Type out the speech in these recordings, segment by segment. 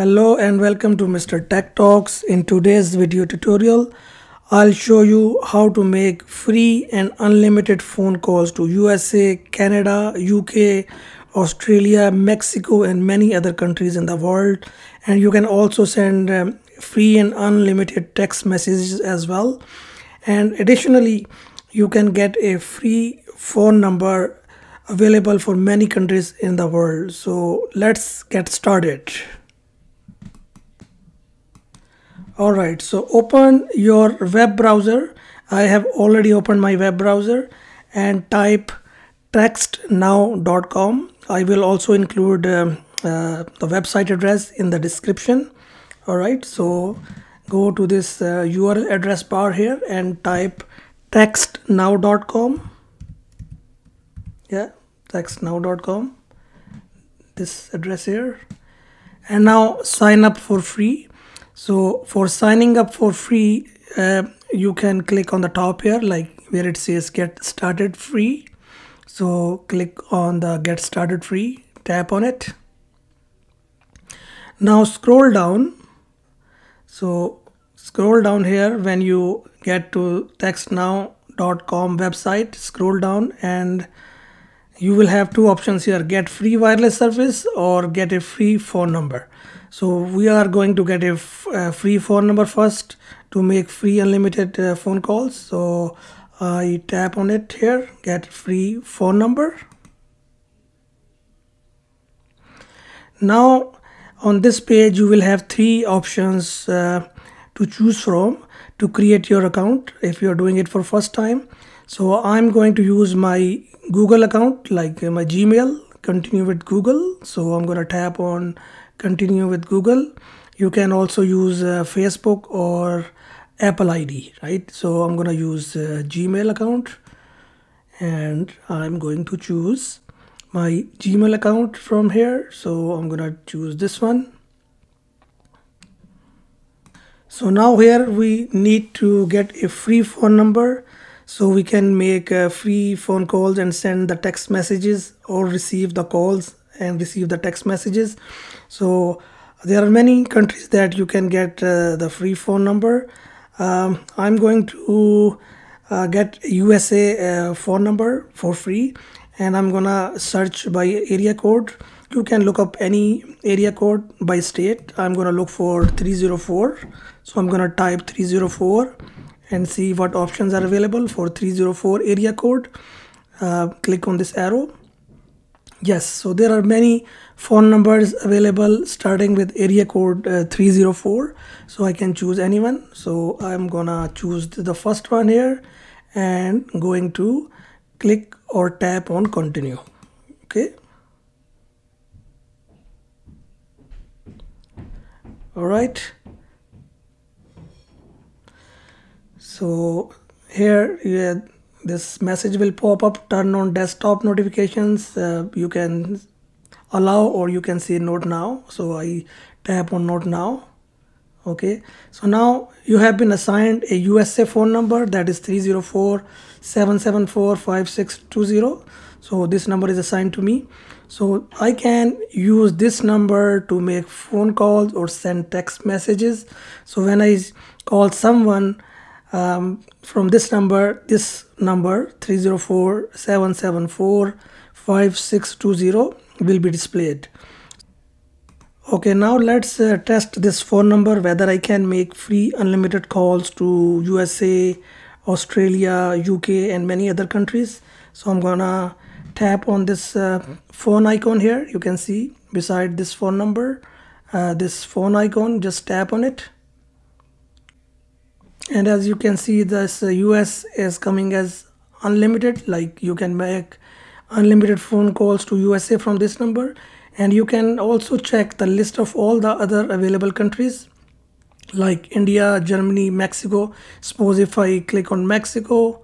Hello and welcome to Mr. Tech Talks. In today's video tutorial, I'll show you how to make free and unlimited phone calls to USA, Canada, UK, Australia, Mexico and many other countries in the world. And you can also send um, free and unlimited text messages as well. And additionally, you can get a free phone number available for many countries in the world. So let's get started. Alright, so open your web browser. I have already opened my web browser and type textnow.com. I will also include um, uh, the website address in the description. Alright, so go to this uh, URL address bar here and type textnow.com. Yeah, textnow.com. This address here. And now sign up for free so for signing up for free uh, you can click on the top here like where it says get started free. So click on the get started free tap on it. Now scroll down. So scroll down here when you get to textnow.com website scroll down and you will have two options here get free wireless service or get a free phone number so we are going to get a, free phone number first to make free unlimited uh, phone calls. So I tap on it here get free phone number. Now on this page you will have three options uh, to choose from to create your account if you're doing it for first time. So I'm going to use my Google account like uh, my Gmail continue with Google. So I'm gonna tap on continue with Google. You can also use uh, Facebook or Apple ID right? So I'm gonna use uh, Gmail account and I'm going to choose my Gmail account from here. So I'm gonna choose this one. So now here we need to get a free phone number so we can make uh, free phone calls and send the text messages or receive the calls and receive the text messages. So there are many countries that you can get uh, the free phone number. Um, i'm going to uh, get usa uh, phone number for free and i'm gonna search by area code. You can look up any area code by state. I'm gonna look for 304 so i'm gonna type 304 and see what options are available for 304 area code. Uh, click on this arrow yes so there are many phone numbers available starting with area code uh, 304 so I can choose anyone. So I'm gonna choose the first one here and going to click or tap on continue. Okay? All right. So here you yeah this message will pop up turn on desktop notifications uh, you can allow or you can say note now. So I tap on note now. Okay. So now you have been assigned a USA phone number that is 304 774 5620 so this number is assigned to me. So I can use this number to make phone calls or send text messages. So when I call someone um, from this number this number 304 774 5620 will be displayed. Okay now let's uh, test this phone number whether I can make free unlimited calls to USA Australia UK and many other countries. So I'm gonna tap on this uh, phone icon here. You can see beside this phone number uh, this phone icon just tap on it and as you can see this US uh, is coming as unlimited like you can make unlimited phone calls to USA from this number and you can also check the list of all the other available countries like India, Germany, Mexico. Suppose if I click on Mexico,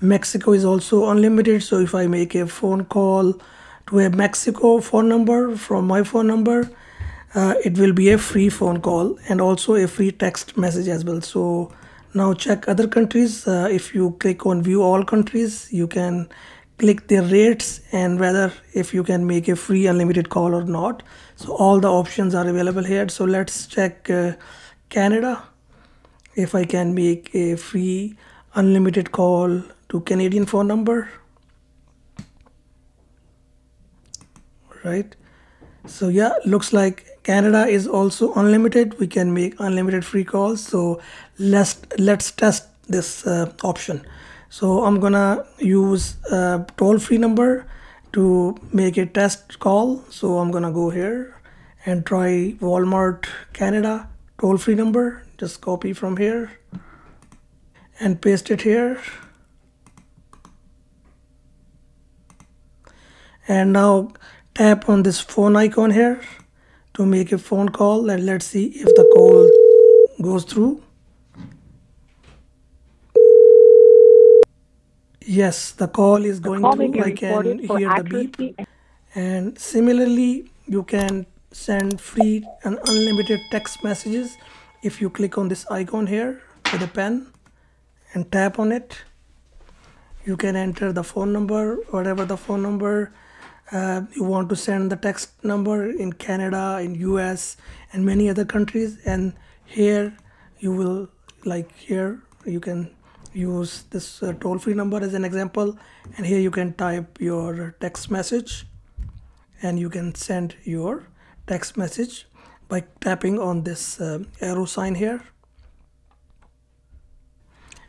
Mexico is also unlimited. So if I make a phone call to a Mexico phone number from my phone number, uh, it will be a free phone call and also a free text message as well. So now check other countries. Uh, if you click on view all countries you can click the rates and whether if you can make a free unlimited call or not. So all the options are available here. So let's check uh, Canada. If I can make a free unlimited call to Canadian phone number. Right. So yeah looks like Canada is also unlimited. We can make unlimited free calls. So let's let's test this uh, option. So I'm gonna use a toll-free number to make a test call. So I'm gonna go here and try Walmart Canada toll-free number. Just copy from here and paste it here. And now tap on this phone icon here to make a phone call and let's see if the call goes through. Yes the call is going through. i can hear the beep. and similarly you can send free and unlimited text messages if you click on this icon here with a pen and tap on it. You can enter the phone number whatever the phone number uh, you want to send the text number in Canada in US and many other countries. And here you will like here you can use this uh, toll-free number as an example. And here you can type your text message. And you can send your text message by tapping on this uh, arrow sign here.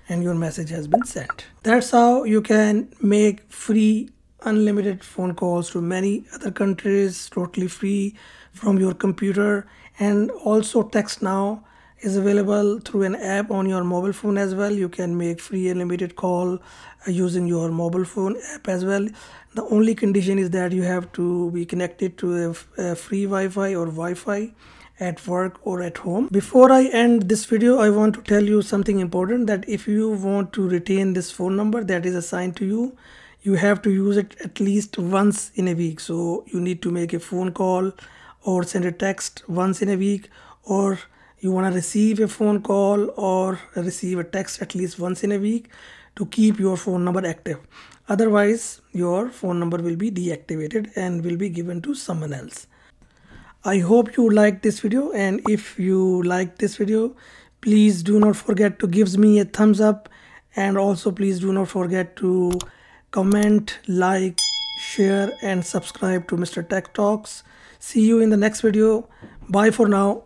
And your message has been sent. That's how you can make free unlimited phone calls to many other countries totally free from your computer. And also text now is available through an app on your mobile phone as well. You can make free unlimited call uh, using your mobile phone app as well. The only condition is that you have to be connected to a, a free wi-fi or wi-fi at work or at home. Before i end this video i want to tell you something important that if you want to retain this phone number that is assigned to you you have to use it at least once in a week. So you need to make a phone call or send a text once in a week or you want to receive a phone call or receive a text at least once in a week to keep your phone number active. Otherwise your phone number will be deactivated and will be given to someone else. I hope you like this video and if you like this video please do not forget to give me a thumbs up and also please do not forget to comment like share and subscribe to mr tech talks. See you in the next video. Bye for now